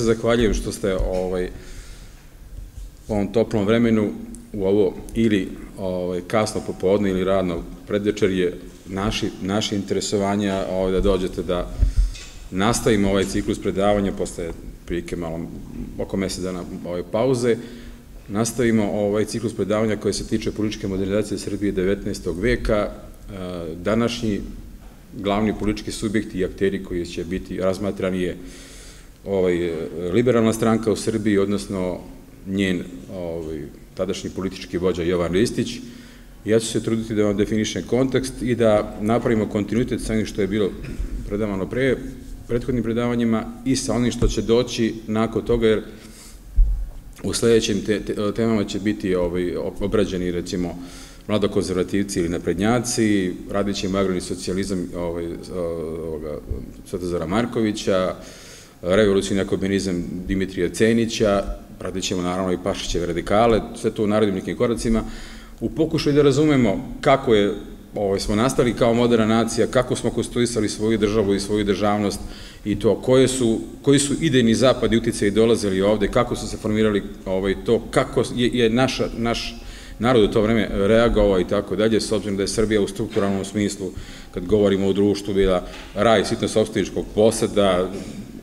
se zahvaljujem što ste ovaj, u ovom toplom vremenu u ovo ili ovaj, kasno popodne ili radno predvečer je naši, naši interesovanja ovaj, da dođete da nastavimo ovaj ciklus predavanja posle prilike malo oko mesec dana ove pauze nastavimo ovaj ciklus predavanja koji se tiče političke modernizacije Srbije 19. veka današnji glavni politički subjekti i akteri koji će biti razmatrani je ovaj, liberalna stranka u Srbiji, odnosno njen ovaj, tadašnji politički vođa Jovan Ristić. Ja ću se truditi da vam definišem kontekst i da napravimo kontinuitet sa onim što je bilo predavano pre, prethodnim predavanjima i sa onim što će doći nakon toga, jer u sledećim te, te, temama će biti ovaj, obrađeni, recimo, mladokonzervativci ili naprednjaci, radit ćemo agrarni socijalizam ovaj, ovoga, Svetozara Markovića, revolucijni komunizam Dimitrija Cenića, radit ćemo naravno i Pašićeve radikale, sve to u narednim nekim koracima, u pokušaju da razumemo kako je ovaj, smo nastali kao moderna nacija, kako smo konstruisali svoju državu i svoju državnost i to koje su, koji su idejni zapadi utice dolazili ovde, kako su se formirali ovaj, to, kako je, naša, naš narod u to vreme reagovao i tako dalje, s obzirom da je Srbija u strukturalnom smislu, kad govorimo o društvu, bila raj sitno-sopstiničkog posada,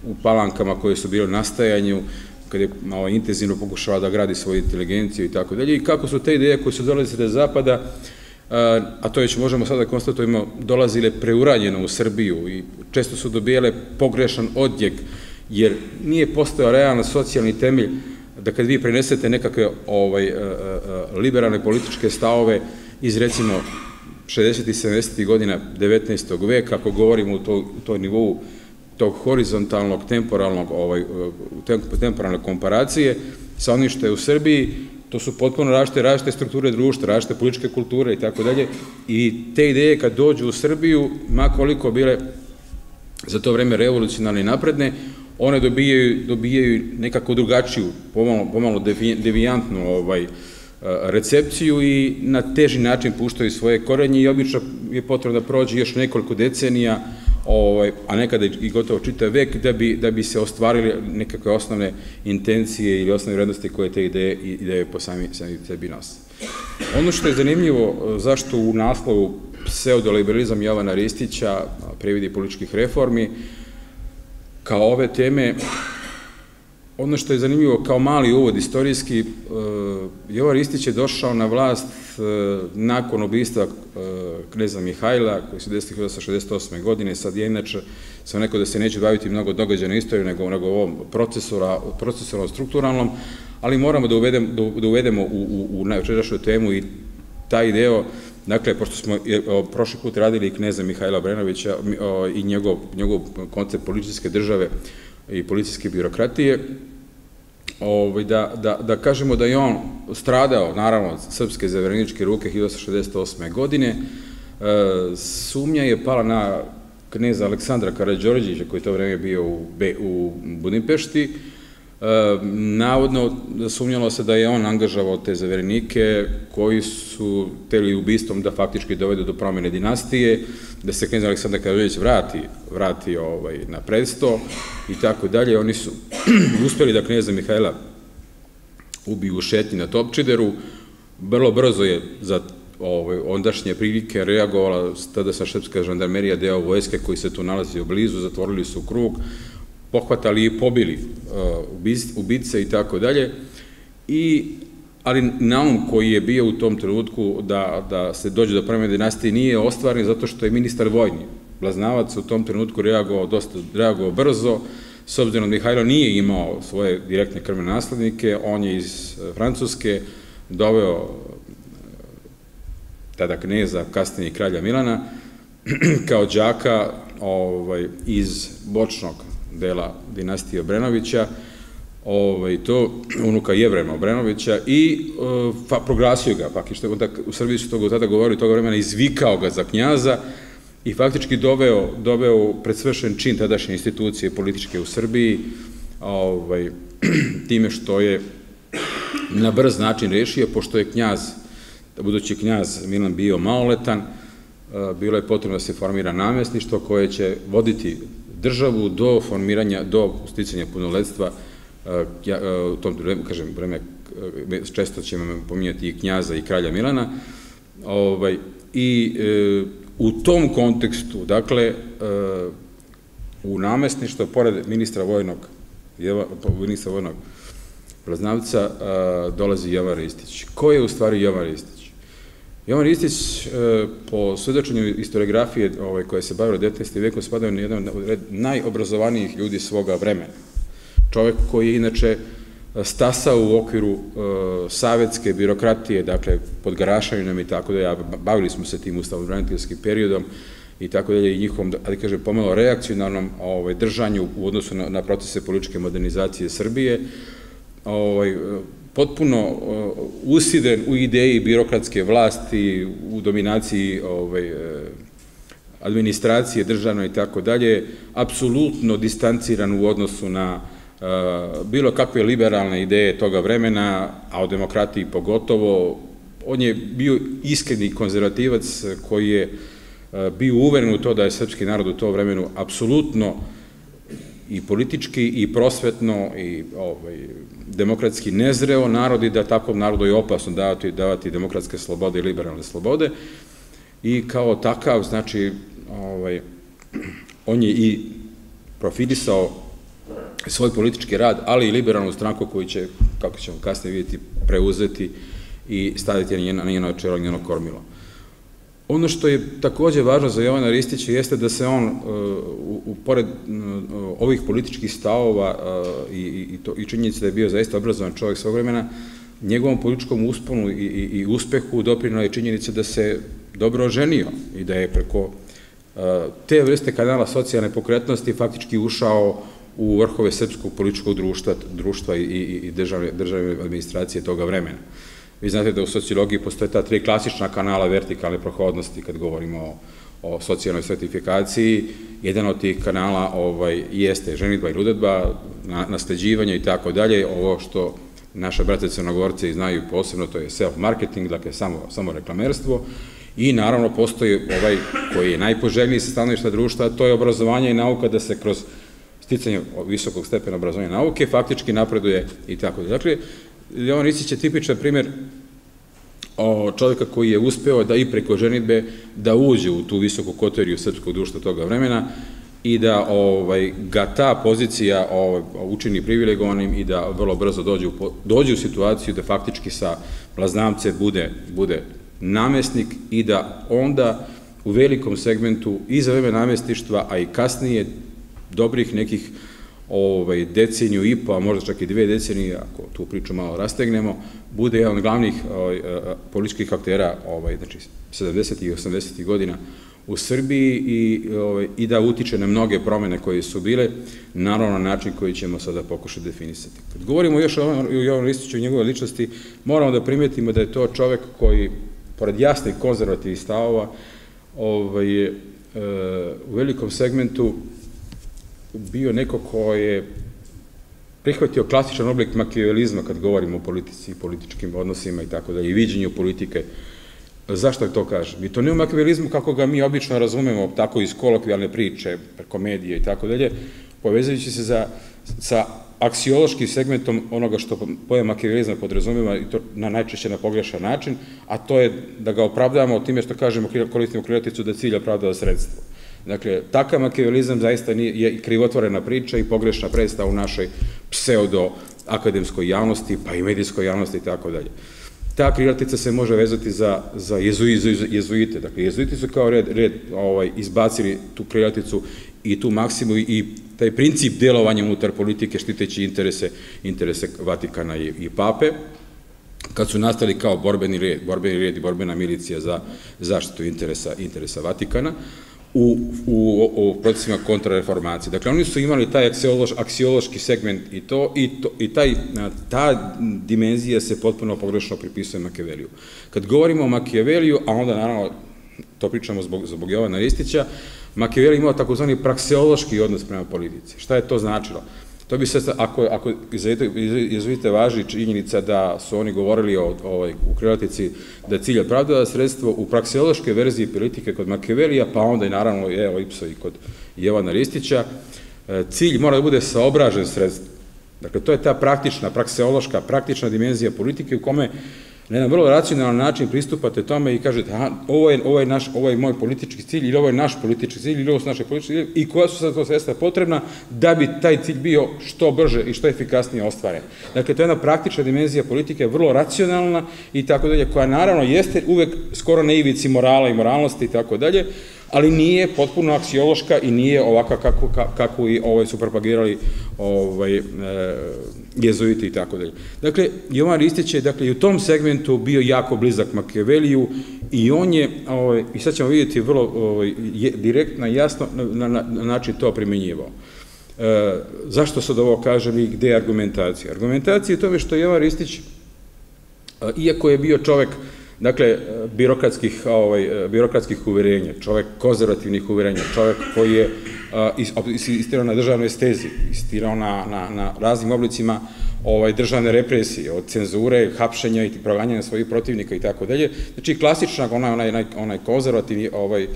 u palankama koje su bile nastajanju, kad je malo intenzivno pokušava da gradi svoju inteligenciju i tako dalje, i kako su te ideje koje su dolazile zapada, a to već možemo sada da konstatujemo, dolazile preuranjeno u Srbiju i često su dobijale pogrešan odjek, jer nije postojao realan socijalni temelj da kad vi prenesete nekakve ovaj, liberalne političke stavove iz recimo 60. i 70. godina 19. veka, ako govorimo u toj nivou tog horizontalnog, temporalnog, ovaj, temporalne komparacije sa onim što je u Srbiji, to su potpuno različite, različite strukture društva, različite političke kulture i tako dalje. I te ideje kad dođu u Srbiju, ma koliko bile za to vreme revolucionalne i napredne, one dobijaju, dobijaju nekako drugačiju, pomalo, pomalo devijantnu ovaj, recepciju i na teži način puštaju svoje korenje i obično je potrebno da prođe još nekoliko decenija, ovaj, a nekada i gotovo čitav vek, da bi, da bi se ostvarili nekakve osnovne intencije ili osnovne vrednosti koje te ideje, ideje po sami, sami sebi nose. Ono što je zanimljivo, zašto u naslovu pseudoliberalizam Jovana Ristića, previdi političkih reformi, kao ove teme, ono što je zanimljivo kao mali uvod istorijski, Jovan Ristić je došao na vlast nakon ubistva kneza Mihajla, koji se desili 1968. godine, sad je inače, sam rekao da se neće baviti mnogo događaja na istoriju, nego, nego ovom procesora, procesornom strukturalnom, ali moramo da, da, da uvedemo u, u, u največerašnju temu i taj deo, dakle, pošto smo prošli put radili i kneza Mihajla Brenovića i njegov, njegov koncept policijske države i policijske birokratije, ovaj, da, da, da kažemo da je on stradao, naravno, srpske zavereničke ruke 1968. godine, sumnja je pala na kneza Aleksandra Karadžorđića, koji to vreme bio u, u Budimpešti, navodno sumnjalo se da je on angažavao te zaverenike koji su teli ubistvom da faktički dovedu do promene dinastije, da se knjez Aleksandar Karadžović vrati, vrati ovaj, na predsto i tako dalje. Oni su uspeli da knjeza Mihajla ubiju u šetnji na Topčideru, vrlo brzo je za ovaj, ondašnje prilike reagovala tada sa šrpska žandarmerija deo vojske koji se tu nalazi u blizu, zatvorili su krug, pohvatali i pobili uh, ubice i tako dalje. I ali naum koji je bio u tom trenutku da, da se dođe do promene dinastije nije ostvaren zato što je ministar vojni. Blaznavac u tom trenutku reagovao dosta reagovao brzo, s obzirom da Mihajlo nije imao svoje direktne krvne naslednike, on je iz Francuske doveo tada kneza, kasnije kralja Milana, kao džaka ovaj, iz bočnog dela dinastije Obrenovića, ovaj, to unuka Jevrema Obrenovića i fa, proglasio ga, pak, što onda, u Srbiji su to tada govorili, toga vremena izvikao ga za knjaza i faktički doveo, doveo predsvršen čin tadašnje institucije političke u Srbiji, ovaj, time što je na brz način rešio, pošto je knjaz, budući knjaz Milan bio maloletan, bilo je potrebno da se formira namestništvo koje će voditi državu do formiranja, do sticanja punoletstva, ja, u tom kažem, vreme, često ćemo pominjati i knjaza i kralja Milana, ovaj, i u tom kontekstu, dakle, u namestništvo, pored ministra vojnog, ministra vojnog Plaznavca, dolazi Jovan Ristić. Ko je u stvari Jovan Ristić? Jovan Ristić, e, po svedočenju historiografije ovaj, koja se bavila 19. veku, spadao na jedan od najobrazovanijih ljudi svoga vremena. Čovek koji je inače stasao u okviru e, savjetske birokratije, dakle, pod Garašanjem i tako da ja, bavili smo se tim ustavno-braniteljskim periodom, i tako dalje, i njihovom, da kažem, pomalo reakcionalnom ovaj, držanju u odnosu na, na procese političke modernizacije Srbije, ovaj, potpuno uh, usiden u ideji birokratske vlasti, u dominaciji ovaj, uh, administracije državno i tako dalje, apsolutno distanciran u odnosu na uh, bilo kakve liberalne ideje toga vremena, a o demokratiji pogotovo. On je bio iskreni konzervativac koji je bio uveren u to da je srpski narod u to vremenu apsolutno i politički i prosvetno i ovaj, demokratski nezreo narod i da takvom narodu je opasno davati, davati demokratske slobode i liberalne slobode i kao takav, znači, ovaj, on je i profilisao svoj politički rad, ali i liberalnu stranku koju će, kako ćemo kasnije vidjeti, preuzeti i staviti na njeno, na njeno čelo, njeno kormilo. Ono što je takođe važno za Jovana Ristića jeste da se on, uh, u, pored uh, ovih političkih stavova uh, i, i, to, i činjenice da je bio zaista obrazovan čovjek svog vremena, njegovom političkom usponu i, i, uspehu doprinala je činjenica da se dobro oženio i da je preko te vrste kanala socijalne pokretnosti faktički ušao u vrhove srpskog političkog društva, društva i, državne administracije toga vremena. Vi znate da u sociologiji postoje ta tri klasična kanala vertikalne prohodnosti kad govorimo o, o socijalnoj sertifikaciji. Jedan od tih kanala ovaj, jeste ženitba i ludetba, nasleđivanje i tako dalje. Ovo što naše brate crnogorce znaju posebno, to je self-marketing, dakle samo, samo reklamerstvo. I naravno postoji ovaj koji je najpoželjniji sa stanovišta društva, to je obrazovanje i nauka da se kroz sticanje visokog stepena obrazovanja nauke faktički napreduje i tako dalje. Dakle, Jovan Isić je tipičan primjer o čovjeka koji je uspeo da i preko ženitbe da uđe u tu visoku koteriju srpskog društva toga vremena i da ovaj, ga ta pozicija ovaj, učini privilegovanim i da vrlo brzo dođe u, dođe u situaciju da faktički sa plaznamce bude, bude namestnik i da onda u velikom segmentu i za vreme namestištva, a i kasnije dobrih nekih ovaj, deceniju i po, a možda čak i dve decenije, ako tu priču malo rastegnemo, bude jedan od glavnih ovaj, političkih aktera ovaj, znači, 70. i 80. godina u Srbiji i, ovaj, i da utiče na mnoge promene koje su bile, naravno na način koji ćemo sada pokušati definisati. Kad govorimo još o Jovan Ristiću i njegove ličnosti, moramo da primetimo da je to čovek koji, pored jasnih konzervativnih stavova, ovaj, e, u velikom segmentu bio neko ko je prihvatio klasičan oblik makijavelizma kad govorimo o politici političkim odnosima i tako dalje, i viđenju politike. Zašto to kažem? I to ne u makijavelizmu kako ga mi obično razumemo, tako iz kolokvijalne priče, preko medije i tako dalje, povezajući se za, sa aksiološkim segmentom onoga što pojem makijavelizma podrazumeva i to na najčešće na pogrešan način, a to je da ga opravdamo time što kažemo, koristimo krilaticu da cilja opravdava sredstvo. Dakle, takav makiavalizam zaista je krivotvorena priča i pogrešna predstava u našoj pseudo-akademskoj javnosti, pa i medijskoj javnosti i tako dalje. Ta krilatica se može vezati za, za jezuite. Dakle, jezuiti su kao red, red ovaj, izbacili tu krilaticu i tu maksimu i taj princip delovanja unutar politike štiteći interese, interese Vatikana i, i pape, kad su nastali kao borbeni red, borbeni red i borbena milicija za zaštitu interesa, interesa Vatikana, u, u, u procesima kontrareformacije. Dakle, oni su imali taj aksiološ, aksiološki segment i to, i, to, i taj, ta dimenzija se potpuno pogrešno pripisuje Makeveliju. Kad govorimo o Makeveliju, a onda naravno to pričamo zbog, zbog Jovana Ristića, Makeveli imao takozvani prakseološki odnos prema politici. Šta je to značilo? To bi se, ako, ako izvite važi činjenica da su oni govorili o, ovaj, u krilatici da je cilj opravdava sredstvo u praksiološkoj verziji politike kod Makevelija, pa onda i naravno evo Ipso i kod, Jovana Ristića, e, cilj mora da bude saobražen sredstvo. Dakle, to je ta praktična, prakseološka, praktična dimenzija politike u kome na jedan vrlo racionalan način pristupate tome i kažete, aha, ovo je, ovo je, naš, ovo je moj politički cilj ili ovo je naš politički cilj ili ovo su naše politički cilj i koja su sad to sredstva potrebna da bi taj cilj bio što brže i što efikasnije ostvaren. Dakle, to je jedna praktična dimenzija politike, vrlo racionalna i tako dalje, koja naravno jeste uvek skoro na ivici morala i moralnosti i tako dalje, ali nije potpuno aksiološka i nije ovaka kako, kako i ovaj su propagirali ovaj, e, jezuiti i tako dalje. Dakle, Jovan Ristić je dakle, i u tom segmentu bio jako blizak Makeveliju i on je, ovaj, i sad ćemo vidjeti vrlo ovaj, je, direktno i jasno na, na, na način to primenjivao. E, zašto sad ovo kažem i gde je argumentacija? Argumentacija je tome što Jovan Ristić, iako je bio čovek Dakle, birokratskih, ovaj, birokratskih uverenja, čovek konzervativnih uverenja, čovek koji je istirao na državnoj stezi, istirao na, na, na raznim oblicima ovaj, državne represije, od cenzure, hapšenja i proganjanja svojih protivnika i tako dalje. Znači, klasična, onaj, onaj, onaj konzervativni, ovaj,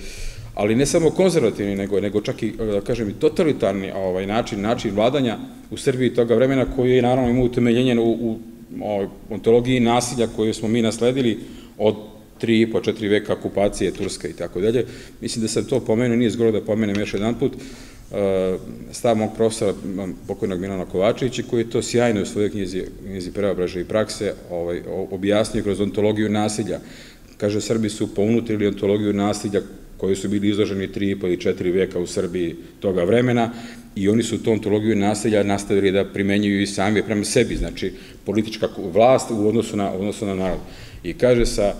ali ne samo konzervativni, nego, nego čak i, da kažem, i totalitarni ovaj, način, način vladanja u Srbiji toga vremena koji je naravno imao utemeljenje u, u, u ontologiji nasilja koju smo mi nasledili od tri i po, četiri veka okupacije Turske i tako dalje. Mislim da sam to pomenuo, nije zgoro da pomenem još jedan put, e, stav mog profesora pokojnog Milana Kovačevića, koji je to sjajno u svojoj knjizi, knjizi preobraže i prakse ovaj, objasnio kroz ontologiju nasilja. Kaže, Srbi su pounutrili ontologiju nasilja koji su bili izloženi tri i po ili četiri veka u Srbiji toga vremena i oni su tu ontologiju nasilja nastavili da primenjuju i sami prema sebi, znači politička vlast u odnosu na, odnosu na narod i kaže sa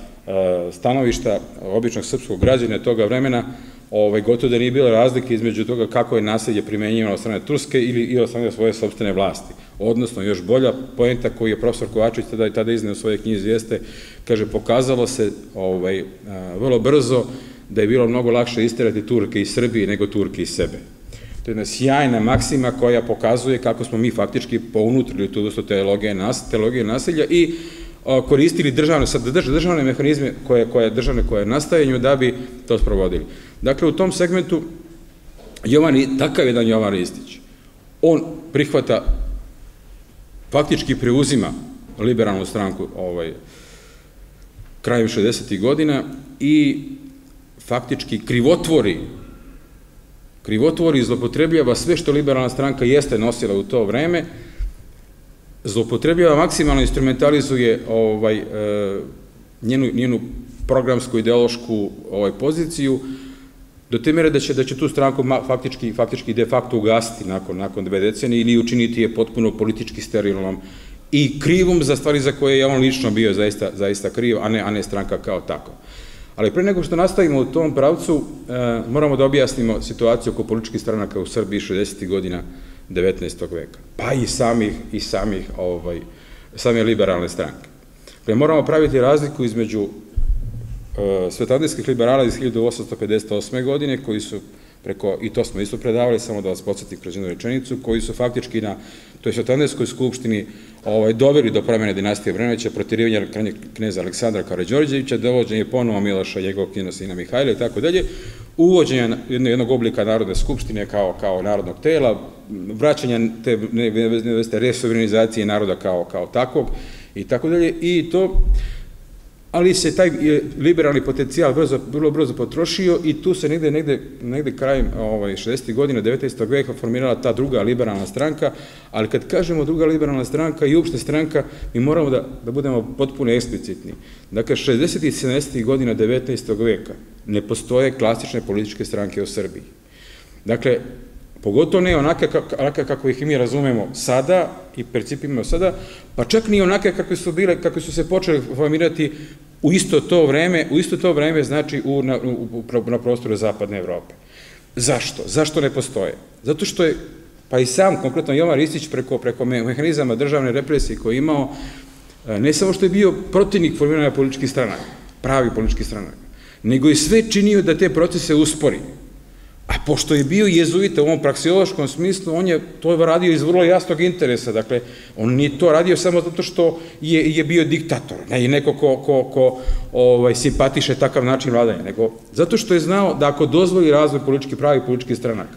stanovišta običnog srpskog građana toga vremena, ovaj, gotovo da nije bilo razlike između toga kako je naselje primenjivano od strane Turske ili i od strane svoje sobstvene vlasti. Odnosno, još bolja pojenta koju je profesor Kovačić tada i tada izneo u svojoj knjizi jeste, kaže, pokazalo se ovaj, e, vrlo brzo da je bilo mnogo lakše isterati Turke iz Srbije nego Turke iz sebe. To je jedna sjajna maksima koja pokazuje kako smo mi faktički pounutrili tu vrstu teologije, nas, teologije nasilja i koristili državne, sad državne mehanizme koje, koje državne koje nastajanju da bi to sprovodili. Dakle, u tom segmentu Jovan, takav jedan Jovan Ristić, on prihvata, faktički preuzima liberalnu stranku ovaj, krajem 60. godina i faktički krivotvori krivotvori i zlopotrebljava sve što liberalna stranka jeste nosila u to vreme, zloupotrebljava, maksimalno instrumentalizuje ovaj, e, njenu, njenu programsku, ideološku ovaj, poziciju, do te mere da će, da će tu stranku faktički, faktički de facto ugasiti nakon, nakon dve decenije ili učiniti je potpuno politički sterilnom i krivom za stvari za koje je on lično bio zaista, zaista kriv, a ne, a ne stranka kao tako. Ali pre nego što nastavimo u tom pravcu, e, moramo da objasnimo situaciju oko političkih stranaka u Srbiji 60. godina 19. veka, pa i samih, i samih ovaj, same liberalne stranke. Pre moramo praviti razliku između uh, svetadijskih liberala iz 1858. godine, koji su preko, i to smo isto predavali, samo da vas podsjetim kroz jednu rečenicu, koji su faktički na toj Svetaneskoj skupštini ovaj, doveli do promene dinastije Vrnovića, protirivanja knjeza Aleksandra Karadžorđevića, dovođenje ponovo Miloša, njegovog knjena sina Mihajla i tako dalje, uvođenje jednog oblika Narodne skupštine kao, kao narodnog tela, vraćanja te vrste resuverenizacije naroda kao, kao takvog i tako dalje, i to ali se taj liberalni potencijal brzo, vrlo brzo potrošio i tu se negde, negde, negde krajem ovaj, 60. godina 19. veka formirala ta druga liberalna stranka, ali kad kažemo druga liberalna stranka i uopšte stranka, mi moramo da, da budemo potpuno eksplicitni. Dakle, 60. i 70. godina 19. veka ne postoje klasične političke stranke u Srbiji. Dakle, Pogotovo ne onake, onake kako ih mi razumemo sada i percipimo sada, pa čak ni onake kakve su bile, kako su se počeli formirati u isto to vreme, u isto to vreme znači u, na, u, na prostoru zapadne Evrope. Zašto? Zašto ne postoje? Zato što je, pa i sam, konkretno Jovan Ristić, preko, preko mehanizama državne represije koje je imao, e, ne samo što je bio protivnik formiranja političkih stranaka, pravi političkih stranaka, nego je sve činio da te procese uspori. A pošto je bio jezuita u ovom praksiološkom smislu, on je to radio iz vrlo jasnog interesa. Dakle, on nije to radio samo zato što je, je bio diktator, ne je neko ko, ko, ovaj, simpatiše takav način vladanja, nego zato što je znao da ako dozvoli razvoj politički pravi političkih stranaka,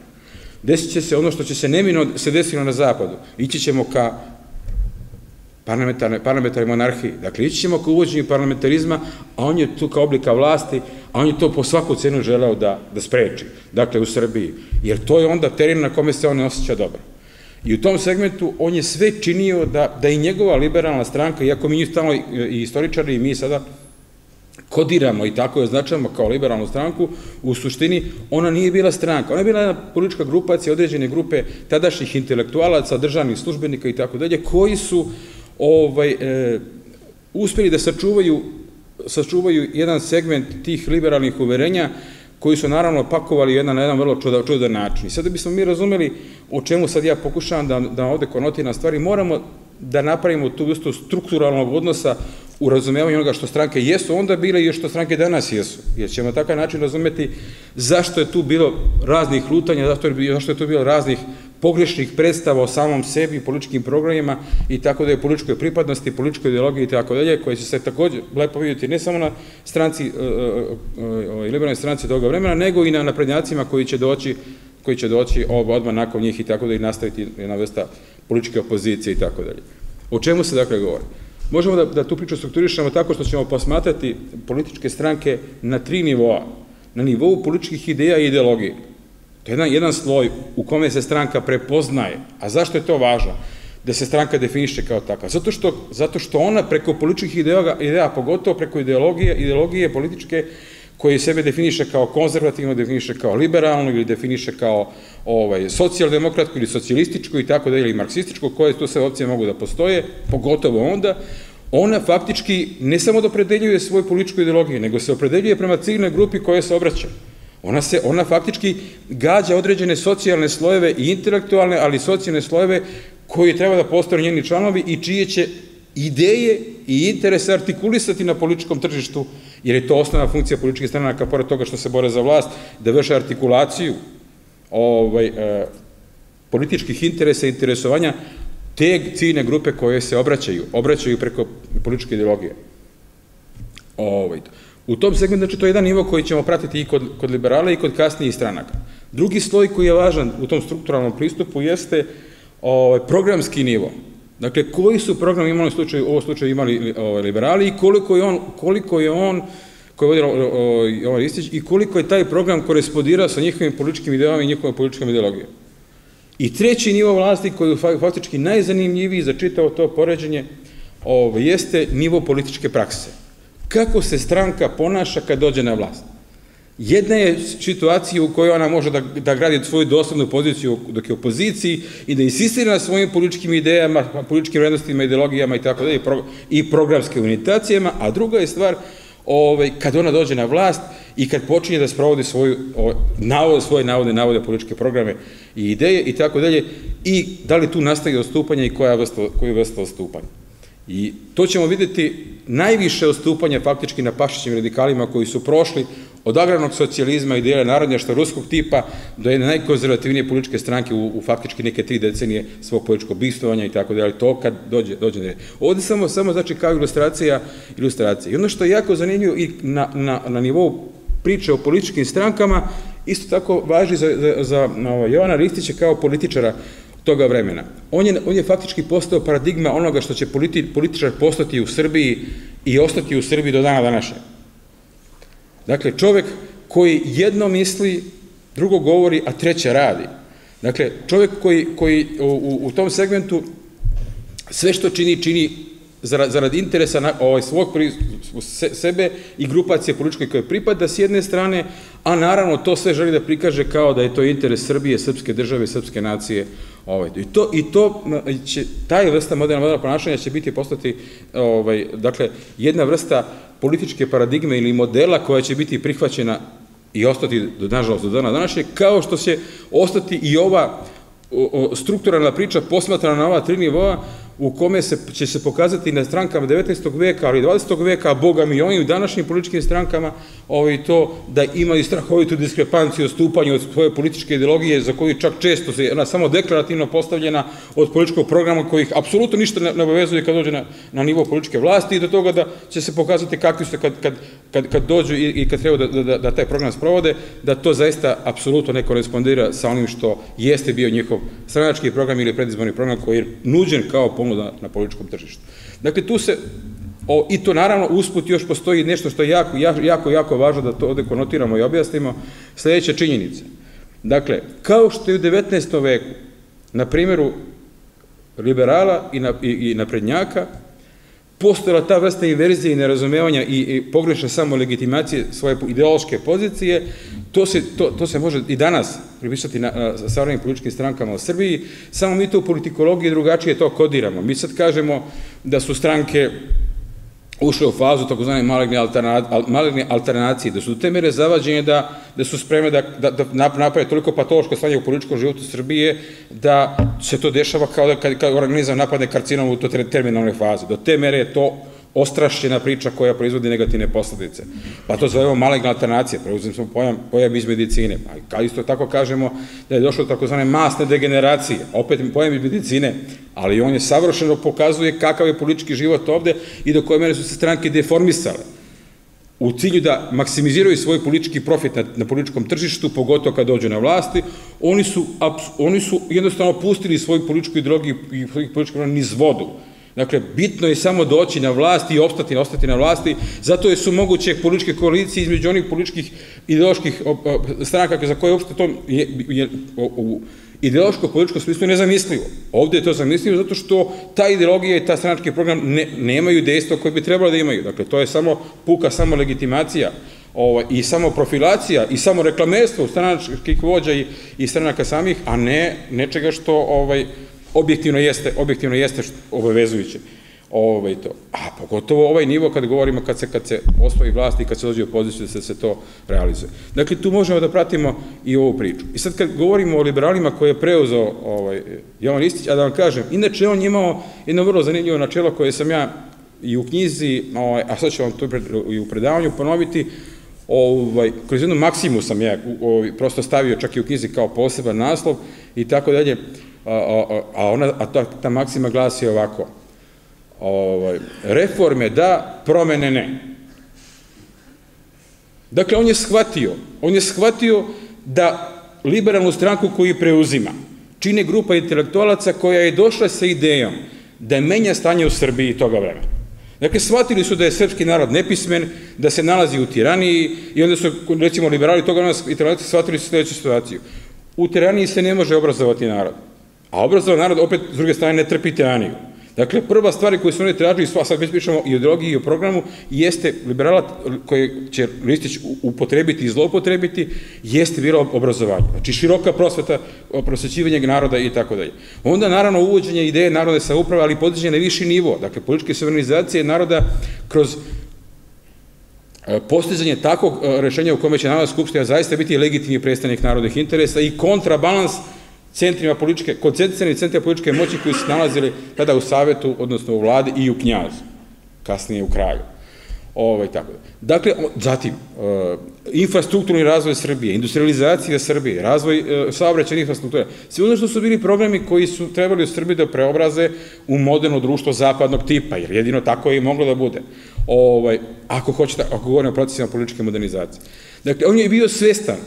Desit će se ono što će se nemino se desilo na zapadu. Ići ćemo ka parlamentarne, parlamentarne monarhiji. Dakle, ići ćemo ka uvođenju parlamentarizma, a on je tu kao oblika vlasti, a on je to po svaku cenu želeo da, da spreči. Dakle, u Srbiji. Jer to je onda teren na kome se on ne osjeća dobro. I u tom segmentu on je sve činio da, da i njegova liberalna stranka, iako mi stalno i istoričari i mi sada kodiramo i tako je označavamo kao liberalnu stranku, u suštini ona nije bila stranka, ona je bila jedna politička grupacija, određene grupe tadašnjih intelektualaca, državnih službenika i tako dalje, koji su ovaj, e, uspeli da sačuvaju, sačuvaju jedan segment tih liberalnih uverenja koji su naravno pakovali jedan na jedan vrlo čudan, način. I sada bismo mi razumeli o čemu sad ja pokušavam da, da ovde konotiram stvari, moramo da napravimo tu vrstu strukturalnog odnosa u razumevanju onoga što stranke jesu onda bile i što stranke danas jesu. Jer ćemo takav način razumeti zašto je tu bilo raznih lutanja, zašto je, zašto je tu bilo raznih pogrešnih predstava o samom sebi, političkim programima i tako da je političkoj pripadnosti, političkoj ideologiji i tako dalje, koje će se takođe lepo vidjeti ne samo na stranci, e, e, e, liberalnoj stranci toga vremena, nego i na naprednjacima koji će doći koji će doći odmah nakon njih i tako da i nastaviti jedna vrsta političke opozicije i tako dalje. O čemu se dakle govori? Možemo da, da tu priču strukturišemo tako što ćemo posmatrati političke stranke na tri nivoa. Na nivou političkih ideja i ideologije. To je jedan, jedan sloj u kome se stranka prepoznaje. A zašto je to važno? Da se stranka definiše kao takva. Zato što, zato što ona preko političkih ideja, ideja pogotovo preko ideologije, ideologije političke, koji sebe definiše kao konzervativno, definiše kao liberalno ili definiše kao ovaj, socijaldemokratsko ili socijalističko i tako da ili marksističko, koje to sve opcije mogu da postoje, pogotovo onda, ona faktički ne samo da opredeljuje svoju političku ideologiju, nego se opredeljuje prema ciljnoj grupi koje se obraća. Ona, se, ona faktički gađa određene socijalne slojeve i intelektualne, ali socijalne slojeve koji treba da postane njeni članovi i čije će ideje i interese artikulisati na političkom tržištu, jer je to osnovna funkcija političkih stranaka, pored toga što se bore za vlast, da vrše artikulaciju ovaj, e, političkih interesa i interesovanja te ciljne grupe koje se obraćaju, obraćaju preko političke ideologije. Ovaj, u tom segmentu, znači, to je jedan nivo koji ćemo pratiti i kod, kod liberala i kod kasnijih stranaka. Drugi sloj koji je važan u tom strukturalnom pristupu jeste ovaj, programski nivo. Dakle, koji su program imali u ovom slučaju imali ovaj, liberali i koliko je on, koliko je on koji je vodio ovaj Ristić i koliko je taj program korespondirao sa njihovim političkim ideama i njihovom političkom ideologijom. I treći nivo vlasti koji je faktički najzanimljiviji za čitavo to poređenje ovaj, jeste nivo političke prakse. Kako se stranka ponaša kad dođe na vlast? Jedna je situacija u kojoj ona može da, da gradi svoju doslednu poziciju dok je u opoziciji i da insistira na svojim političkim idejama, političkim vrednostima, ideologijama i tako dalje i programskim unitacijama, a druga je stvar ovaj, kad ona dođe na vlast i kad počinje da sprovodi svoju, ovaj, navode, svoje navode, navode političke programe i ideje i tako dalje i da li tu nastaje odstupanje i koja vrsta, vrsta odstupanja. I to ćemo videti najviše odstupanja faktički na pašićim radikalima koji su prošli od agrarnog socijalizma i dijela narodnjašta ruskog tipa do jedne najkonzervativnije političke stranke u, faktički neke tri decenije svog političkog bistovanja i tako dalje, to kad dođe, dođe ne. Ovde samo, samo znači kao ilustracija, ilustracija. I ono što je jako zanimljivo i na, na, na nivou priče o političkim strankama, isto tako važi za, za, za Jovana Ristića kao političara toga vremena. On je, on je faktički postao paradigma onoga što će politi, političar postati u Srbiji i ostati u Srbiji do dana današnjeg. Dakle, čovek koji jedno misli, drugo govori, a treće radi. Dakle, čovek koji, koji u, u tom segmentu sve što čini, čini zarad, zarad interesa na, ovaj, svog pri, se, sebe i grupacije političke koje pripada s jedne strane, a naravno to sve želi da prikaže kao da je to interes Srbije, srpske države, srpske nacije. Ovaj. I to, i to će, taj vrsta moderna modela ponašanja će biti postati, ovaj, dakle, jedna vrsta političke paradigme ili modela koja će biti prihvaćena i ostati, nažalost, do dana današnje, kao što će ostati i ova strukturalna priča posmatrana na ova tri nivoa, u kome se, će se pokazati na strankama 19. veka, ali i 20. veka, a boga mi oni u današnjim političkim strankama ovaj, to da imaju strahovitu diskrepanciju o stupanju od svoje političke ideologije za koju čak često se ona samo deklarativno postavljena od političkog programa koji ih apsolutno ništa ne, obavezuje kad dođe na, na nivo političke vlasti i do toga da će se pokazati kakvi su kad, kad, kad, kad dođu i, i kad treba da, da, da taj program sprovode, da to zaista apsolutno ne korespondira sa onim što jeste bio njihov stranački program ili predizborni program koji je nuđen kao ponuda na političkom tržištu. Dakle, tu se, i to naravno usput još postoji nešto što je jako, jako, jako važno da to ovde konotiramo i objasnimo, sledeća činjenica. Dakle, kao što je u 19. veku, na primjeru liberala i, i naprednjaka, postojala ta vrsta inverzije i nerazumevanja i, i pogrešne samo legitimacije svoje ideološke pozicije, to se, to, to se može i danas pripisati na, na savremenim političkim strankama u Srbiji, samo mi to u politikologiji drugačije to kodiramo. Mi sad kažemo da su stranke ušle u fazu takozvane maligne, maligne alternacije, da su te mere zavađenje da, da su spremne da, da, da naprave toliko patološko stanje u političkom životu Srbije, da se to dešava kao da kad, kad organizam napadne karcinom u to terminalne faze. Do te mere je to ostrašćena priča koja proizvodi negativne posledice. Pa to zovemo maligna alternacija, preuzim smo pojam, pojam iz medicine. Pa kao isto tako kažemo da je došlo do takozvane masne degeneracije, opet pojam iz medicine, ali on je savršeno pokazuje kakav je politički život ovde i do koje mere su se stranke deformisale u cilju da maksimiziraju svoj politički profit na, na političkom tržištu, pogotovo kad dođu na vlasti, oni su, oni su jednostavno pustili svoju političku ideologiju i svoj politički niz vodu Dakle, bitno je samo doći na vlast i opstati, ostati na vlasti, zato je su moguće političke koalicije između onih političkih ideoloških stranaka za koje uopšte to je, je u ideološko političko smislu nezamislivo. Ovde je to zamislivo zato što ta ideologija i ta stranački program ne, nemaju dejstvo koje bi trebalo da imaju. Dakle, to je samo puka, samo legitimacija ovaj, i samo profilacija i samo reklamerstvo stranačkih vođa i, i stranaka samih, a ne nečega što ovaj, objektivno jeste, objektivno jeste obavezujuće. Ovaj to. A pogotovo ovaj nivo kad govorimo kad se kad se osvoji vlast i kad se dođe u poziciju da se, se to realizuje. Dakle tu možemo da pratimo i ovu priču. I sad kad govorimo o liberalima koje je preuzeo ovaj Jovan Ristić, a da vam kažem, inače on je imao jedno vrlo zanimljivo načelo koje sam ja i u knjizi, ovaj, a sad ću vam to i u predavanju ponoviti, ovaj, kroz jednu maksimu sam ja ovaj, prosto stavio čak i u knjizi kao poseban naslov i tako dalje, a, a, ona, a ta, ta maksima glasi ovako, ovaj, reforme da, promene ne. Dakle, on je shvatio, on je shvatio da liberalnu stranku koju preuzima čine grupa intelektualaca koja je došla sa idejom da menja stanje u Srbiji toga vremena. Dakle, shvatili su da je srpski narod nepismen, da se nalazi u tiraniji i onda su, recimo, liberali toga vremena intelektualci shvatili su sledeću situaciju. U tiraniji se ne može obrazovati narod. A obrazovan narod opet, s druge strane, ne trpi tiraniju. Dakle, prva stvar koju su oni tražili, sad već i o ideologiji i o programu, jeste liberala koji će Ristić upotrebiti i zlopotrebiti, jeste bilo obrazovanje. Znači, široka prosveta, prosvećivanje naroda i tako dalje. Onda, naravno, uvođenje ideje narodne sauprave, ali podređenje na viši nivo, dakle, političke suverenizacije naroda kroz e, postizanje takvog e, rešenja u kome će Narodna skupština zaista biti legitimni predstavnik narodnih interesa i kontrabalans centrima političke, koncentricani centrima političke moći koji su nalazili tada u Savetu, odnosno u vladi i u knjazu, kasnije u kraju. Ovaj, tako da. Dakle, zatim, uh, infrastrukturni razvoj Srbije, industrializacija Srbije, razvoj uh, saobraćajne infrastrukture, sve ono što su bili programi koji su trebali u Srbiji da preobraze u moderno društvo zapadnog tipa, jer jedino tako je i moglo da bude. Ovaj, ako hoćete, ako govorimo o procesima političke modernizacije. Dakle, on je bio svestan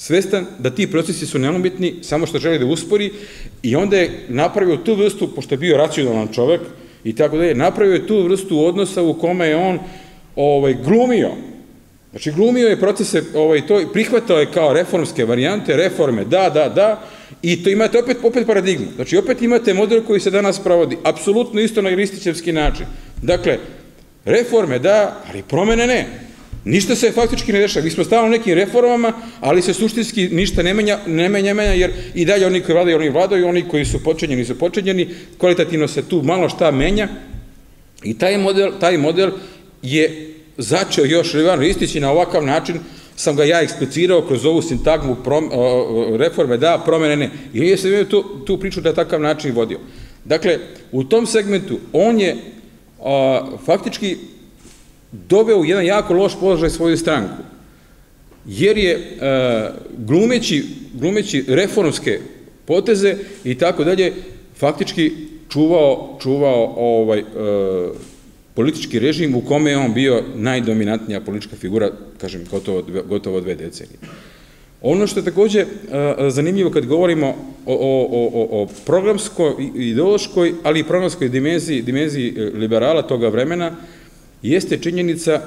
svestan da ti procesi su nelomitni, samo što želi da uspori i onda je napravio tu vrstu, pošto je bio racionalan čovek i tako da je, napravio je tu vrstu odnosa u kome je on ovaj, glumio. Znači, glumio je procese, ovaj, to prihvatao je kao reformske varijante, reforme, da, da, da, i to imate opet, opet paradigmu. Znači, opet imate model koji se danas provodi, apsolutno isto na iristićevski način. Dakle, reforme da, ali promene ne. Ništa se faktički ne dešava. Mi smo stavili nekim reformama, ali se suštinski ništa ne menja, ne menja, menja jer i dalje oni koji vladaju, oni vladaju, oni koji su počinjeni su počinjeni, kvalitativno se tu malo šta menja i taj model, taj model je začeo još Ivan Ristić na ovakav način sam ga ja eksplicirao kroz ovu sintagmu reforme da, promene ne. I nije se tu, tu priču da takav način vodio. Dakle, u tom segmentu on je faktički doveo u jedan jako loš položaj svoju stranku, jer je a, glumeći, glumeći reformske poteze i tako dalje, faktički čuvao, čuvao ovaj, e, politički režim u kome je on bio najdominantnija politička figura, kažem, gotovo, gotovo dve decenije. Ono što je takođe e, zanimljivo kad govorimo o, o, o, o programskoj, ideološkoj, ali i programskoj dimenziji, dimenziji e, liberala toga vremena, jeste činjenica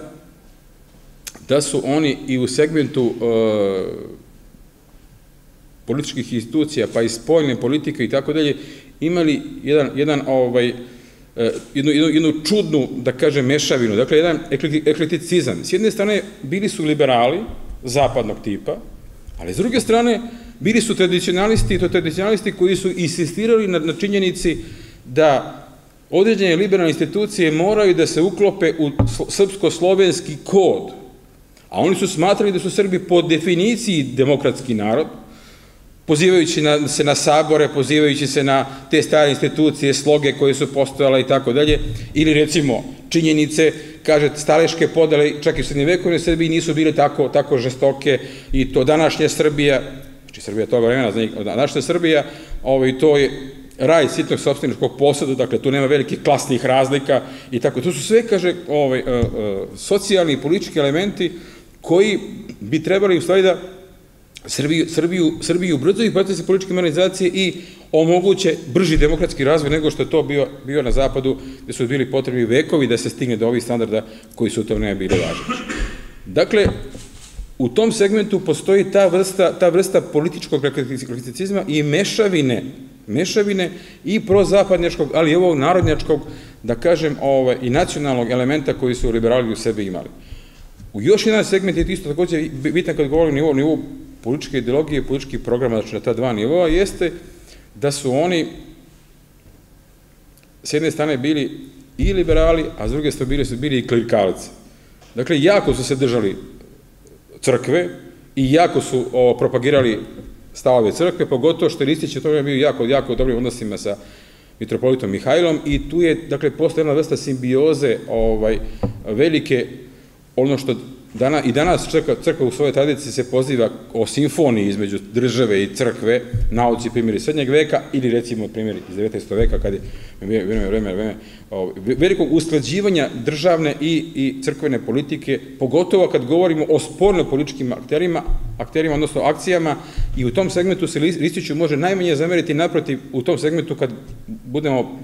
da su oni i u segmentu e, političkih institucija, pa i spoljne politike i tako dalje, imali jedan, jedan ovaj, jednu, jednu, čudnu, da kažem, mešavinu, dakle, jedan eklekticizam. S jedne strane, bili su liberali zapadnog tipa, Ali s druge strane, bili su tradicionalisti i to tradicionalisti koji su insistirali na činjenici da određene liberalne institucije moraju da se uklope u srpsko-slovenski kod. A oni su smatrali da su Srbi po definiciji demokratski narod, pozivajući se na sabore, pozivajući se na te stare institucije, sloge koje su postojale i tako dalje, ili recimo činjenice kaže, staleške podele, čak i u srednje vekovne Srbiji nisu bile tako, tako žestoke i to današnja Srbija, znači Srbija toga vremena, današnja Srbija, ovaj, to je raj sitnog sobstveničkog posada, dakle tu nema velikih klasnih razlika i tako. To su sve, kaže, ovaj, uh, uh, socijalni i politički elementi koji bi trebali u stvari da Srbiju, Srbiju, Srbiju ubrzaju procese političke modernizacije i omoguće brži demokratski razvoj nego što je to bio, bio na zapadu, gde su bili potrebni vekovi da se stigne do ovih standarda koji su u to vreme bili važeći. Dakle, u tom segmentu postoji ta vrsta, ta vrsta političkog kriticizma i mešavine, mešavine i prozapadnjačkog, ali i ovog narodnjačkog, da kažem, ovaj, i nacionalnog elementa koji su liberali u sebi imali. U još jedan segment je isto takođe bitan kad govorim nivou, nivou političke ideologije političkih programa, znači na ta dva nivoa, jeste da su oni s jedne strane bili i liberali, a s druge strane bili su bili i klerikalci. Dakle, jako su se držali crkve i jako su propagirali stavove crkve, pogotovo što Ristić je to bio jako, jako dobrim odnosima sa mitropolitom Mihajlom i tu je, dakle, postoje jedna vrsta simbioze ovaj, velike, ono što Dana, I danas crkva, u svojoj tradiciji se poziva o simfoniji između države i crkve, nauci primjeri srednjeg veka ili recimo primjeri iz 19. veka kad je vreme, vreme, vreme, velikog usklađivanja državne i, i crkvene politike, pogotovo kad govorimo o sporno političkim akterima, akterima, odnosno akcijama i u tom segmentu se Ristiću može najmanje zameriti naprotiv u tom segmentu kad budemo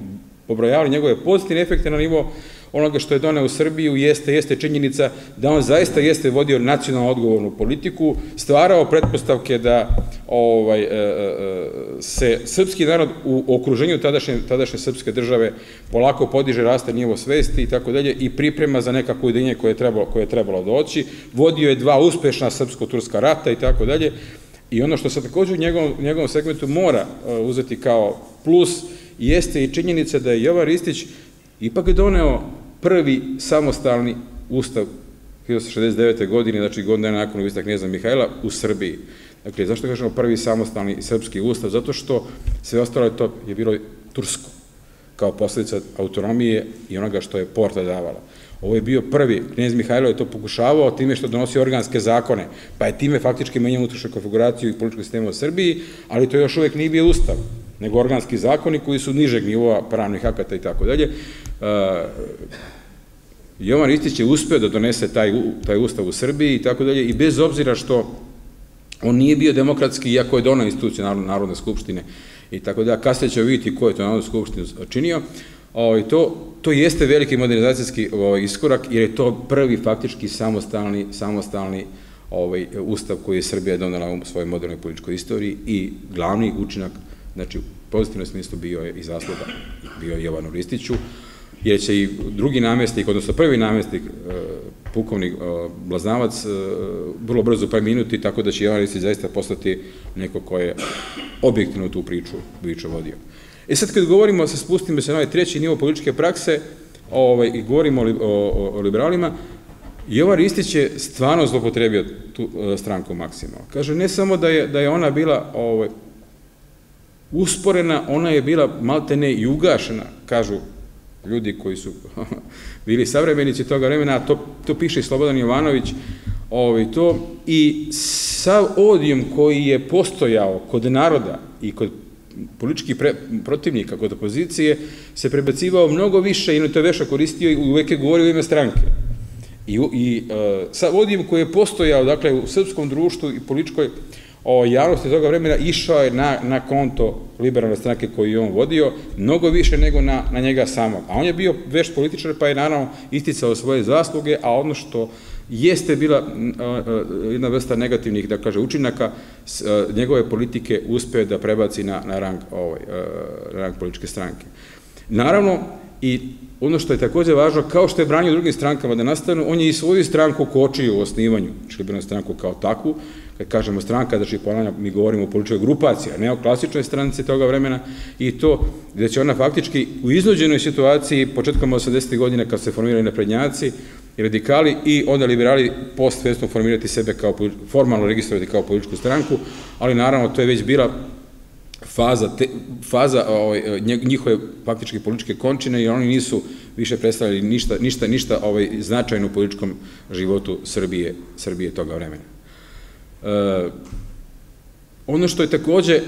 pobrojavali njegove pozitivne efekte na nivo onoga što je doneo u Srbiju jeste, jeste činjenica da on zaista jeste vodio nacionalno odgovornu politiku, stvarao pretpostavke da ovaj, e, e, se srpski narod u okruženju tadašnje, tadašnje srpske države polako podiže, raste nivo svesti i tako dalje i priprema za nekako ujedinje koje je trebalo, koje je trebalo doći. Vodio je dva uspešna srpsko-turska rata i tako dalje. I ono što se takođe u njegovom, njegovom segmentu mora e, uzeti kao plus, jeste i činjenica da je Jovan Ristić ipak je doneo prvi samostalni ustav 1969. godine, znači godina nakon ubista knjeza Mihajla u Srbiji. Dakle, zašto kažemo prvi samostalni srpski ustav? Zato što sve ostalo to je bilo tursko, kao posledica autonomije i onoga što je porta davala. Ovo je bio prvi, knjez Mihajlo je to pokušavao time što donosi organske zakone, pa je time faktički menjao unutrašnju konfiguraciju i političkog sistema u Srbiji, ali to još uvek nije bio ustav nego organski zakoni koji su nižeg nivoa pravnih akata i tako dalje. Uh, Jovan Ristić je uspeo da donese taj, taj ustav u Srbiji i tako dalje i bez obzira što on nije bio demokratski, iako je donao instituciju Narodne, Narodne skupštine i tako da, kasnije ćemo vidjeti ko je to Narodnu skupštinu činio, ovaj, to, to jeste veliki modernizacijski ovaj, iskorak, jer je to prvi faktički samostalni, samostalni ovaj, ustav koji je Srbija donela u svojoj modernoj političkoj istoriji i glavni učinak Znači, u pozitivnom smislu bio je i zasluga, bio je Jovanu Ristiću, jer će i drugi namestnik, odnosno prvi namestnik, e, pukovnik e, Blaznavac, e, vrlo brzo preminuti, tako da će Jovan Ristić zaista postati neko ko je objektivno tu priču, priču vodio. E sad kad govorimo, se spustimo se na ovaj treći nivo političke prakse ovaj, i govorimo o, o, o liberalima, Jovan Ristić je stvarno zlopotrebio tu stranku maksimalno. Kaže, ne samo da je, da je ona bila ovaj, usporena, ona je bila maltene i ugašena, kažu ljudi koji su bili savremenici toga vremena, a to, to piše Slobodan Jovanović, ovaj, to, i sav odijum koji je postojao kod naroda i kod političkih protivnika, kod opozicije, se prebacivao mnogo više i to je veša koristio i uvek je govorio u ime stranke. I, i uh, sav odijum koji je postojao, dakle, u srpskom društvu i političkoj o javnosti toga vremena išao je na, na konto liberalne stranke koju je on vodio, mnogo više nego na, na njega samog. A on je bio veš političar, pa je naravno isticao svoje zasluge, a ono što jeste bila jedna vrsta negativnih, da kaže, učinaka, njegove politike uspeo da prebaci na, na, rang, ovaj, rang političke stranke. Naravno, i ono što je takođe važno, kao što je branio drugim strankama da nastanu, on je i svoju stranku kočio u osnivanju, liberalnu stranku kao takvu, kad kažemo stranka, znači ponavljam, mi govorimo o političkoj grupaciji, a ne o klasičnoj stranici toga vremena i to gde će ona faktički u iznuđenoj situaciji početkom 80. godine kad se formiraju naprednjaci radikali i onda liberali post formirati sebe kao formalno registrovati kao političku stranku, ali naravno to je već bila faza, te, faza ovaj, njihove faktičke političke končine i oni nisu više predstavljali ništa, ništa, ništa ovaj, značajno u političkom životu Srbije, Srbije toga vremena. E, ono što je takođe,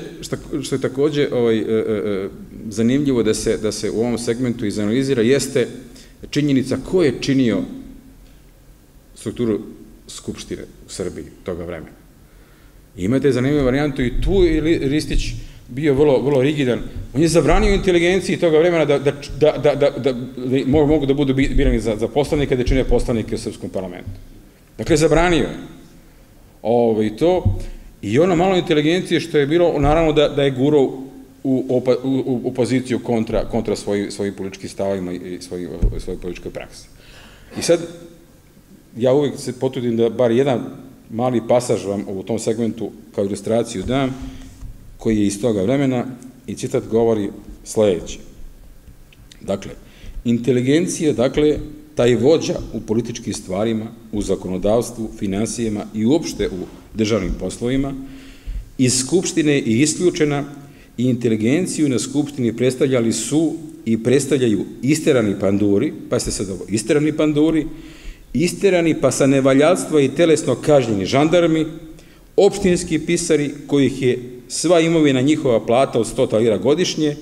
što je takođe ovaj, e, e, zanimljivo da se, da se u ovom segmentu izanalizira jeste činjenica ko je činio strukturu Skupštine u Srbiji toga vremena. Imate zanimljivu varijantu i tu je Ristić bio vrlo, vrlo rigidan. On je zabranio inteligenciji toga vremena da, da, da, da, da, da, da mogu da budu birani za, za poslanike, da čine poslanike u Srpskom parlamentu. Dakle, zabranio je. Ovo, i to, i ono malo inteligencije što je bilo, naravno da, da je guro u, opa, u, u poziciju kontra, kontra svojim svoji političkih stavima i svoj, svoj političkoj praksi. I sad, ja uvek se potrudim da bar jedan mali pasaž vam u tom segmentu kao ilustraciju dam, koji je iz toga vremena i citat govori sledeće. Dakle, inteligencija, dakle, taj vođa u političkim stvarima, u zakonodavstvu, finansijama i uopšte u državnim poslovima, iz Skupštine i isključena i inteligenciju na Skupštini predstavljali su i predstavljaju isterani panduri, pa ste sad ovo, isterani panduri, isterani pa sa nevaljalstva i telesno kažnjeni žandarmi, opštinski pisari kojih je sva imovina njihova plata od 100 talira godišnje,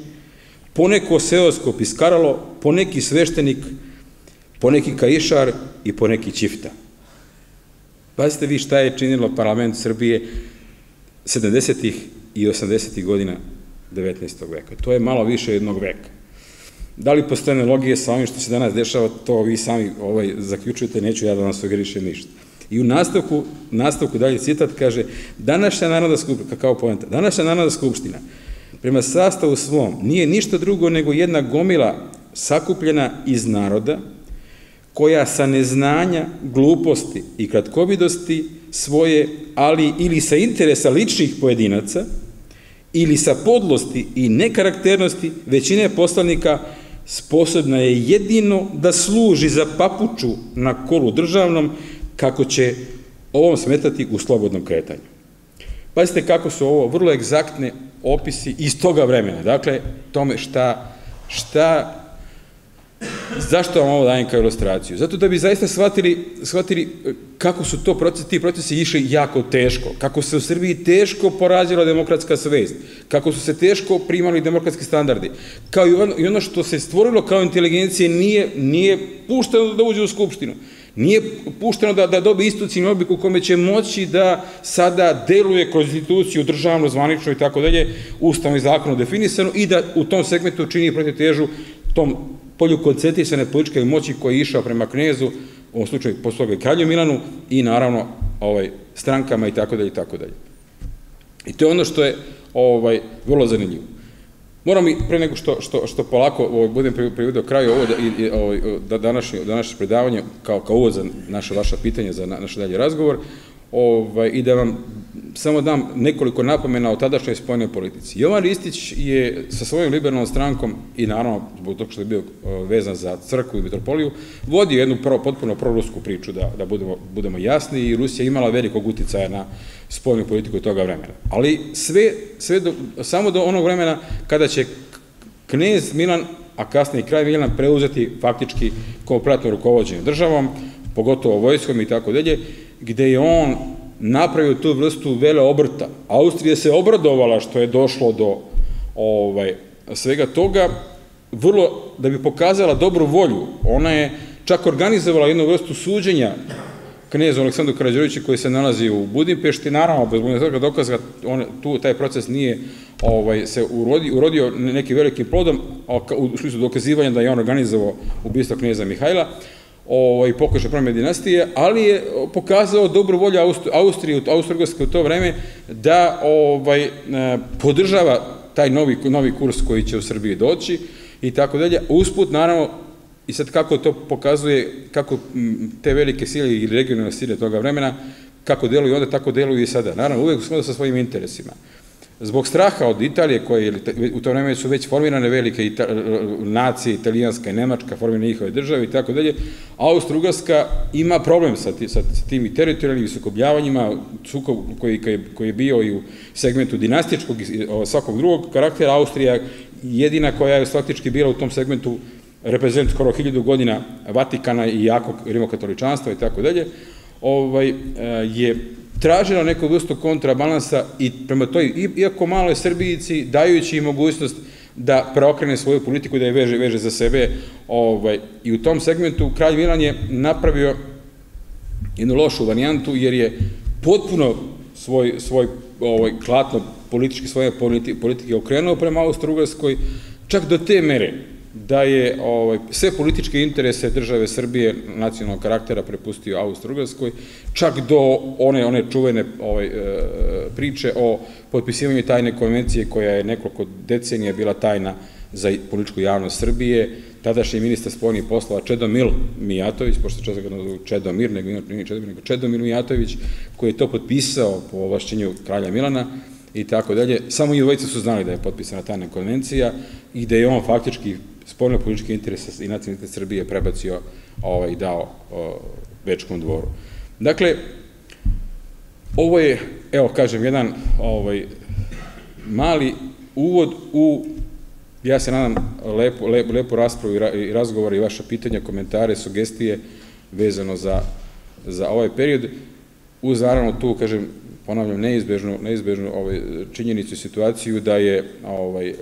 poneko seosko piskaralo, poneki sveštenik, poneki kaišar i poneki čifta. Pazite vi šta je činilo parlament Srbije 70. i 80. godina 19. veka. To je malo više jednog veka. Da li postoje analogije sa ovim što se danas dešava, to vi sami ovaj, zaključujete, neću ja da vam sugerišem ništa. I u nastavku, nastavku dalje citat kaže, današnja narodna skupština, kao poenta, današnja narodna skupština, prema sastavu svom, nije ništa drugo nego jedna gomila sakupljena iz naroda, koja sa neznanja, gluposti i kratkovidosti svoje, ali ili sa interesa ličnih pojedinaca, ili sa podlosti i nekarakternosti većine poslanika sposobna je jedino da služi za papuču na kolu državnom kako će ovom smetati u slobodnom kretanju. Pazite kako su ovo vrlo egzaktne opisi iz toga vremena. Dakle, tome šta, šta Zašto vam ovo dajem kao ilustraciju? Zato da bi zaista shvatili, shvatili e, kako su to procesi, ti procesi išli jako teško, kako se u Srbiji teško porađala demokratska svest, kako su se teško primali demokratski standardi, kao i ono, i ono što se stvorilo kao inteligencije nije, nije pušteno da uđe u Skupštinu. Nije pušteno da, da dobije istucini obliku u kome će moći da sada deluje kroz instituciju državno, zvanično i tako dalje, ustavno i zakonom definisano i da u tom segmentu čini protiv težu tom polju koncentrisane političke moći koji je išao prema knezu, u ovom slučaju posloga kralju Milanu i naravno ovaj, strankama i tako dalje i tako dalje. I to je ono što je ovaj, vrlo zanimljivo. Moram i pre nego što, što, što polako ovaj, budem privodio kraju ovo da, i, ovaj, da današnje, današnje predavanje kao, kao uvod za naše vaša pitanja, za naš dalje razgovor, ovaj, i da vam samo dam nekoliko napomena o tadašnjoj spoljnoj politici. Jovan Ristić je sa svojom liberalnom strankom i naravno zbog toga što je bio vezan za crkvu i metropoliju, vodio jednu pro, potpuno prorusku priču, da, da budemo, budemo jasni, i Rusija imala velikog uticaja na spoljnu politiku toga vremena. Ali sve, sve do, samo do onog vremena kada će knez Milan, a kasnije kraj Milan, preuzeti faktički kompletno rukovođenje državom, pogotovo vojskom i tako dalje, gde je on napravio tu vrstu vele obrta. Austrija se obradovala što je došlo do ovaj, svega toga, vrlo, da bi pokazala dobru volju, ona je čak organizovala jednu vrstu suđenja knezu Aleksandru Karadžoviću koji se nalazi u Budimpešti, naravno, bez toga dokaza, on, tu taj proces nije ovaj, se urodio, urodio nekim velikim plodom, u smislu dokazivanja da je on organizovao ubistvo knjeza Mihajla, ovaj, pokušaj promene dinastije, ali je pokazao dobru volju Austrije, Austro-Ugarske u to vreme, da ovaj, e, podržava taj novi, novi kurs koji će u Srbiji doći i tako dalje. Usput, naravno, i sad kako to pokazuje, kako te velike sile ili regionalne sile toga vremena, kako deluju onda, tako deluju i sada. Naravno, uvek smo sa svojim interesima. Zbog straha od Italije, koje u to vreme su već formirane velike nacije, italijanska i nemačka, formirane njihove države i tako dalje, Austro-Ugarska ima problem sa, sa, tim teritorijalnim sukobljavanjima, sukob koji, koji je bio i u segmentu dinastičkog i svakog drugog karaktera, Austrija jedina koja je faktički bila u tom segmentu reprezent skoro hiljadu godina Vatikana i jakog rimokatoličanstva i tako dalje, ovaj, je tražila neku vrstu kontrabalansa i prema toj, iako maloj Srbijici, dajući im mogućnost da preokrene svoju politiku i da je veže, veže za sebe. Ovaj, I u tom segmentu kralj Milan je napravio jednu lošu varijantu, jer je potpuno svoj, svoj ovaj, klatno politički svoje politike okrenuo prema Austro-Ugarskoj, čak do te mere da je ovaj, sve političke interese države Srbije nacionalnog karaktera prepustio Austro-Ugarskoj, čak do one, one čuvene ovaj, e, priče o potpisivanju tajne konvencije koja je nekoliko decenija bila tajna za političku javnost Srbije, tadašnji ministar spoljnih poslova Čedomil Mijatović, pošto čas ga nazovu Čedomir, nego nije Čedomir, nego Čedomir Mijatović, koji je to potpisao po ovlašćenju kralja Milana, i tako dalje. Samo i dvojice su znali da je potpisana tajna konvencija i da je on faktički spoljno političke interese i nacionalne Srbije prebacio ovaj, dao o, Večkom dvoru. Dakle, ovo je, evo kažem, jedan ovaj, mali uvod u, ja se nadam, lepo, lepo raspravu i razgovor i vaša pitanja, komentare, sugestije vezano za, za ovaj period, uz naravno tu, kažem, ponavljam, neizbežnu, neizbežnu ovaj, činjenicu i situaciju da je ovaj,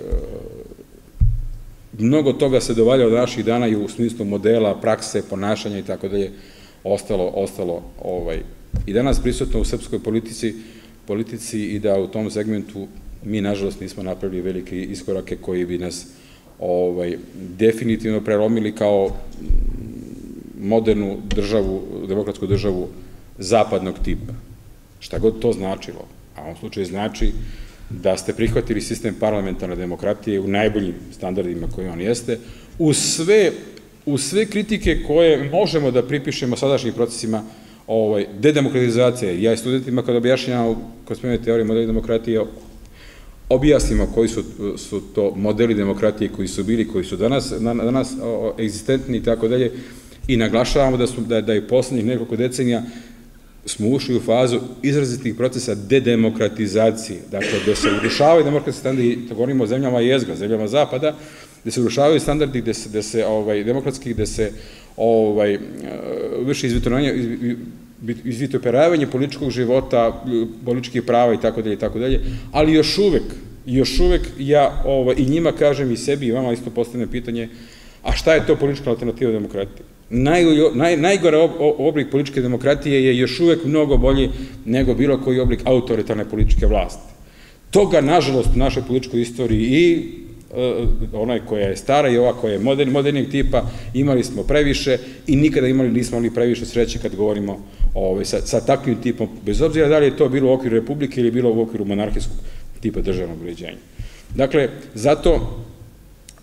mnogo toga se dovalja od naših dana i u smislu modela, prakse, ponašanja i tako dalje, ostalo, ostalo ovaj, i danas prisutno u srpskoj politici, politici i da u tom segmentu mi, nažalost, nismo napravili velike iskorake koji bi nas ovaj, definitivno prelomili kao modernu državu, demokratsku državu zapadnog tipa. Šta god to značilo. A u ovom slučaju znači da ste prihvatili sistem parlamentarne demokratije u najboljim standardima koji on jeste, u sve, sve kritike koje možemo da pripišemo sadašnjim procesima ovaj, dedemokratizacije. Ja i studentima kada objašnjam kod spomenuti teorije modeli demokratije objasnimo koji su, su to modeli demokratije koji su bili, koji su danas, danas o, egzistentni i tako dalje i naglašavamo da, su, da, da je poslednjih nekoliko decenija smo ušli u fazu izrazitih procesa dedemokratizacije, dakle, da se urušavaju demokratski standardi, to govorimo o zemljama jezga, zemljama zapada, da se urušavaju standardi, da se, da se ovaj, demokratski, da se ovaj, e, vrši izvitoravanje, izvitoperavanje političkog života, političkih prava i tako dalje i tako dalje, ali još uvek, još uvek ja ovaj, i njima kažem i sebi i vama isto postavljam pitanje, a šta je to politička alternativa demokratije? Naj, naj, najgore oblik političke demokratije je još uvek mnogo bolji nego bilo koji oblik autoritarne političke vlasti. Toga, nažalost, u našoj političkoj istoriji i e, onaj koja je stara i ova koja je modern, modernijeg tipa, imali smo previše i nikada imali, nismo imali previše sreće kad govorimo ovaj, sa, sa takvim tipom, bez obzira da li je to bilo u okviru Republike ili bilo u okviru monarhijskog tipa državnog uređenja. Dakle, zato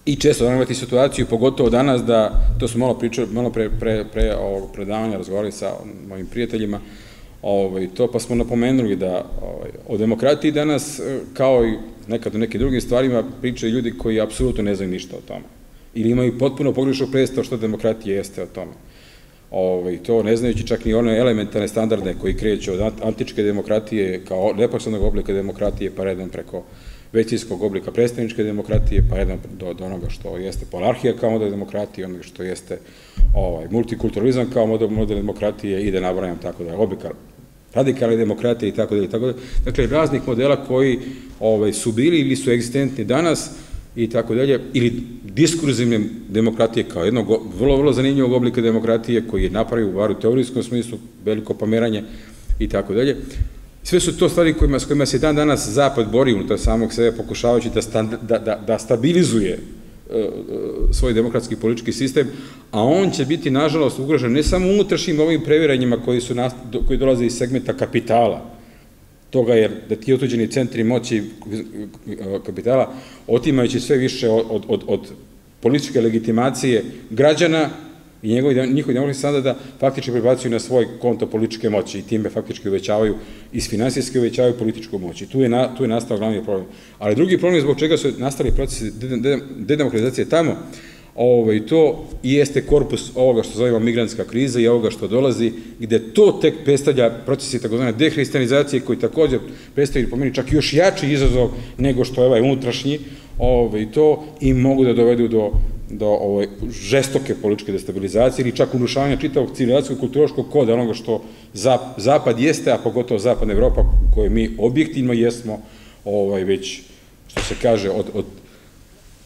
I često da imati situaciju, pogotovo danas, da, to smo malo pričali, malo pre, pre, pre ovog predavanja razgovarali sa mojim prijateljima, ovaj, to, pa smo napomenuli da ovaj, o demokratiji danas, e, kao i nekad o nekim drugim stvarima, pričaju ljudi koji apsolutno ne znaju ništa o tome. Ili imaju potpuno pogrešno predstav što demokratija jeste o tome. Ovaj, to ne znajući čak ni one elementarne standarde koji kreću od antičke demokratije kao neposrednog oblika demokratije pa redom preko većinskog oblika predstavničke demokratije, pa jedan do, onoga što jeste polarhija kao model demokratije, onoga što jeste ovaj, multikulturalizam kao model, demokratije i da nabrajam tako da oblika radikalne demokratije i tako dalje, tako dalje. Dakle, raznih modela koji ovaj, su bili ili su egzistentni danas i tako dalje, ili diskurzivne demokratije kao jednog vrlo, vrlo zanimljivog oblika demokratije koji je napravio u varu teorijskom smislu veliko pomeranje i tako dalje. Sve su to stvari kojima, s kojima se dan danas Zapad bori unutar samog sebe, pokušavajući da, da, da, da stabilizuje e, e, svoj demokratski politički sistem, a on će biti, nažalost, ugrožen ne samo unutrašnjim ovim previranjima koji, su, koji dolaze iz segmenta kapitala, toga jer da ti otuđeni centri moći kapitala, otimajući sve više od, od, od političke legitimacije građana, i njegovi, njihovi demokratski standarda faktički prebacuju na svoj konto političke moći i time faktički uvećavaju, iz finansijske uvećavaju političku moć. I tu je, na, tu je nastao glavni problem. Ali drugi problem je zbog čega su nastali procesi dedemokratizacije tamo, ovaj, to i jeste korpus ovoga što zovemo migrantska kriza i ovoga što dolazi, gde to tek predstavlja procesi takozvane dehristianizacije koji takođe predstavljaju po meni čak još jači izazov nego što je ovaj unutrašnji, ovaj, to i mogu da dovedu do do ovaj, žestoke političke destabilizacije ili čak urušavanja čitavog civilizacijskog kulturoškog koda, onoga što Zapad jeste, a pogotovo Zapadna Evropa, koje mi objektivno jesmo, ovaj, već, što se kaže, od, od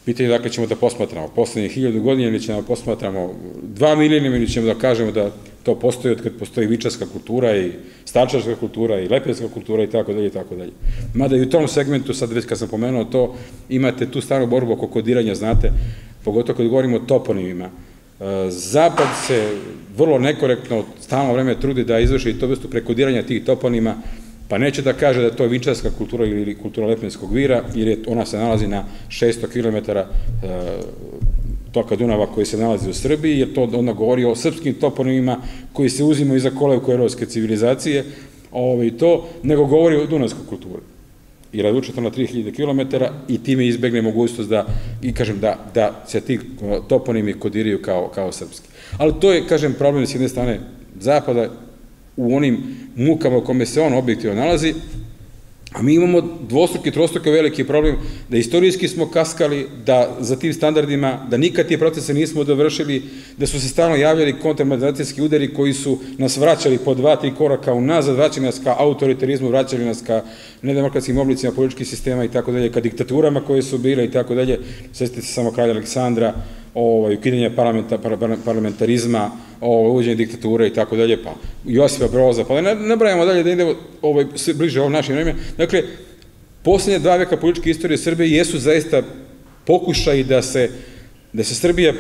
pitanje dakle ćemo da posmatramo poslednje hiljadu godina ili ćemo da posmatramo dva milijuna ili ćemo da kažemo da to postoji od kad postoji vičarska kultura i starčarska kultura i lepenska kultura i tako dalje i tako dalje. Mada i u tom segmentu, sad već kad sam pomenuo to, imate tu stanu borbu oko kodiranja, znate, pogotovo kad govorimo o toponimima. E, Zapad se vrlo nekorektno stalno vreme trudi da izvrši to vrstu prekodiranja tih toponima, pa neće da kaže da je to vinčarska kultura ili kultura Lepenskog vira, jer je, ona se nalazi na 600 km e, toka Dunava koji se nalazi u Srbiji, jer to onda govori o srpskim toponimima koji se uzimaju za kolevku evropske civilizacije, ovaj, to, nego govori o dunavskoj kulturi i razvučete na 3000 km i time izbegne mogućnost da, i kažem, da, da se ti toponimi kodiraju kao, kao srpski. Ali to je, kažem, problem s jedne strane zapada u onim mukama u kome se on objektivno nalazi, A mi imamo dvostruki, trostruki veliki problem da istorijski smo kaskali, da za tim standardima, da nikad tije procese nismo dovršili, da su se stalno javljali kontramaterizacijski udari koji su nas vraćali po dva, tri koraka unazad, vraćali nas ka autoritarizmu, vraćali nas ka nedemokratskim oblicima političkih sistema i tako dalje, ka diktaturama koje su bile i tako dalje. Svetite se samo kralja Aleksandra, ovaj, ukidanje parlamenta, parlamentarizma, ovaj, uvođenje diktature i tako dalje, pa Josipa Broza, pa ne, ne brajamo dalje da idemo ovaj, bliže ovom našim vremena. Dakle, poslednje dva veka političke istorije Srbije jesu zaista pokušaj da se, da se Srbija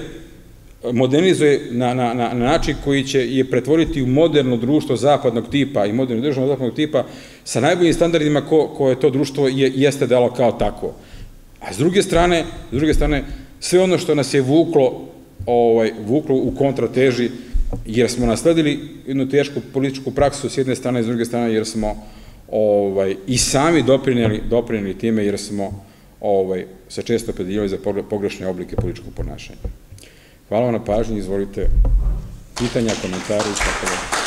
modernizuje na, na, na, način koji će je pretvoriti u moderno društvo zapadnog tipa i moderno državno zapadnog tipa sa najboljim standardima ko, koje to društvo je, jeste dalo kao tako. A s druge strane, s druge strane, sve ono što nas je vuklo, ovaj, vuklo u kontrateži, jer smo nasledili jednu tešku političku praksu s jedne strane i s druge strane, jer smo ovaj, i sami doprinjeli, doprinjeli time, jer smo ovaj, se često predijeli za pogrešne oblike političkog ponašanja. Hvala vam na pažnji, izvolite pitanja, komentari tako da.